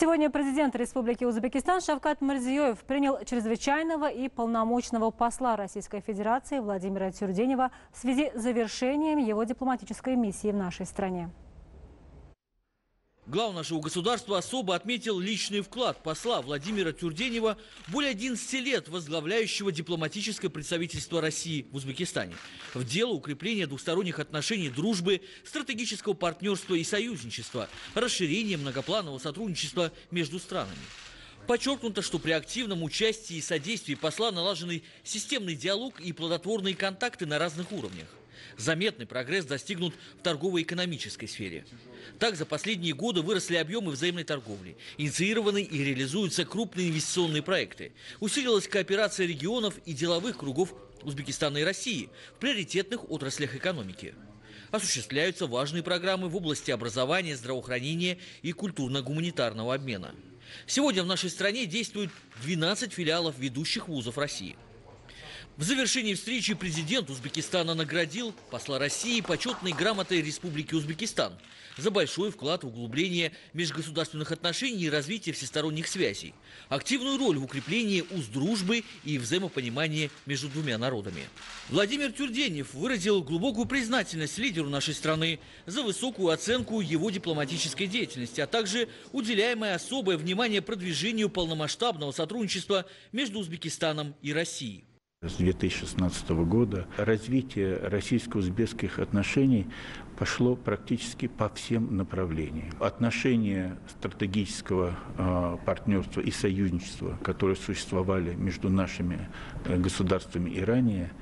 Сегодня президент Республики Узбекистан Шавкат Мирзиёев принял чрезвычайного и полномочного посла Российской Федерации Владимира Тюрденева в связи с завершением его дипломатической миссии в нашей стране. Глава нашего государства особо отметил личный вклад посла Владимира Тюрденева, более 11 лет возглавляющего дипломатическое представительство России в Узбекистане, в дело укрепления двусторонних отношений дружбы, стратегического партнерства и союзничества, расширения многопланового сотрудничества между странами. Подчеркнуто, что при активном участии и содействии посла налажены системный диалог и плодотворные контакты на разных уровнях. Заметный прогресс достигнут в торгово-экономической сфере. Так, за последние годы выросли объемы взаимной торговли, инициированы и реализуются крупные инвестиционные проекты. Усилилась кооперация регионов и деловых кругов Узбекистана и России в приоритетных отраслях экономики. Осуществляются важные программы в области образования, здравоохранения и культурно-гуманитарного обмена. Сегодня в нашей стране действует 12 филиалов ведущих вузов России – в завершении встречи президент Узбекистана наградил посла России почетной грамотой Республики Узбекистан за большой вклад в углубление межгосударственных отношений и развитие всесторонних связей, активную роль в укреплении уз дружбы и взаимопонимания между двумя народами. Владимир Тюрденев выразил глубокую признательность лидеру нашей страны за высокую оценку его дипломатической деятельности, а также уделяемое особое внимание продвижению полномасштабного сотрудничества между Узбекистаном и Россией. С 2016 года развитие российско-узбекских отношений пошло практически по всем направлениям. Отношения стратегического э, партнерства и союзничества, которые существовали между нашими э, государствами и ранее,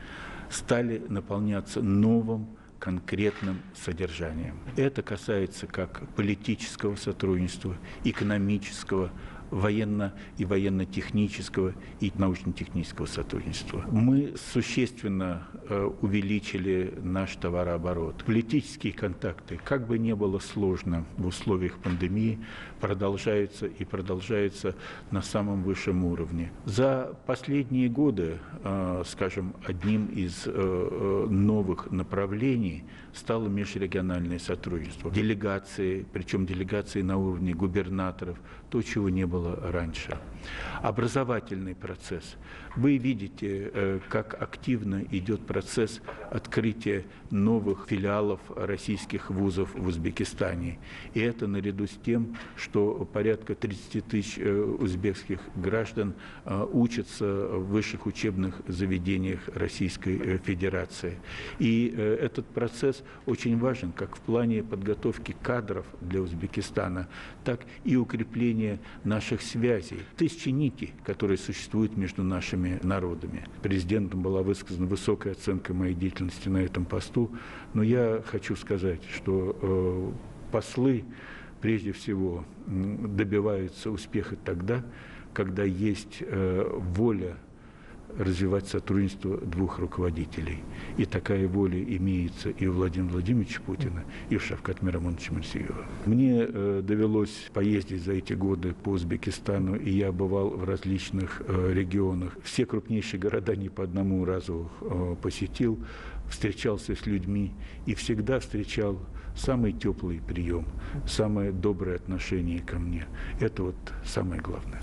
стали наполняться новым конкретным содержанием. Это касается как политического сотрудничества, экономического, военно- и военно-технического и научно-технического сотрудничества. Мы существенно э, увеличили наш товарооборот. Политические контакты, как бы не было сложно в условиях пандемии, продолжаются и продолжаются на самом высшем уровне. За последние годы, э, скажем, одним из э, новых направлений стало межрегиональное сотрудничество. Делегации, причем делегации на уровне губернаторов, то, чего не было было раньше. Образовательный процесс. Вы видите, э, как активно идет процесс открытия новых филиалов российских вузов в Узбекистане. И это наряду с тем, что порядка 30 тысяч э, узбекских граждан э, учатся в высших учебных заведениях Российской Федерации. И этот процесс очень важен как в плане подготовки кадров для Узбекистана, так и укрепления нашей наших связей, тысячи нитей, которые существуют между нашими народами. Президентом была высказана высокая оценка моей деятельности на этом посту, но я хочу сказать, что э, послы прежде всего добиваются успеха тогда, когда есть э, воля развивать сотрудничество двух руководителей. И такая воля имеется и у Владимира Владимировича Путина, и у Шавкат Мирамоновича Мансиева. Мне э, довелось поездить за эти годы по Узбекистану, и я бывал в различных э, регионах. Все крупнейшие города не по одному разу э, посетил, встречался с людьми и всегда встречал самый теплый прием, самое доброе отношение ко мне. Это вот самое главное.